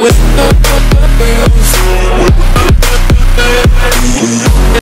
with